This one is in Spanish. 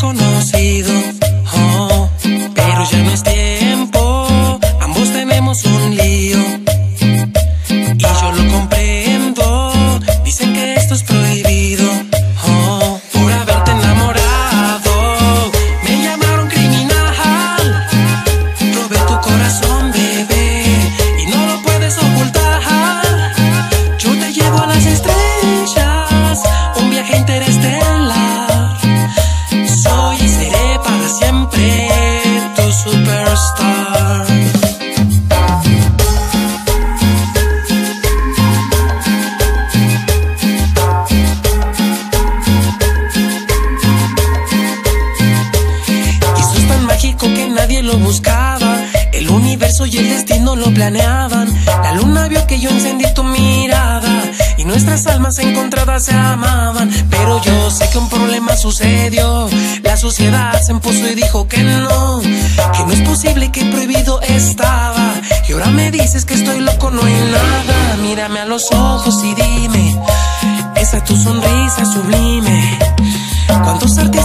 conocido. Lo buscaba. El universo y el destino lo planeaban. La luna vio que yo encendí tu mirada. Y nuestras almas encontradas se amaban. Pero yo sé que un problema sucedió. La sociedad se impuso y dijo que no. Que no es posible que prohibido estaba. Y ahora me dices que estoy loco, no hay nada. Mírame a los ojos y dime. Esa es tu sonrisa sublime. ¿Cuántos artistas?